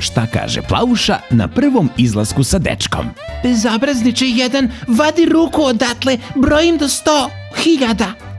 Šta kaže plavuša na prvom izlasku sa dečkom? Bezobrazniče jedan, vadi ruku odatle, brojim do sto hiljada.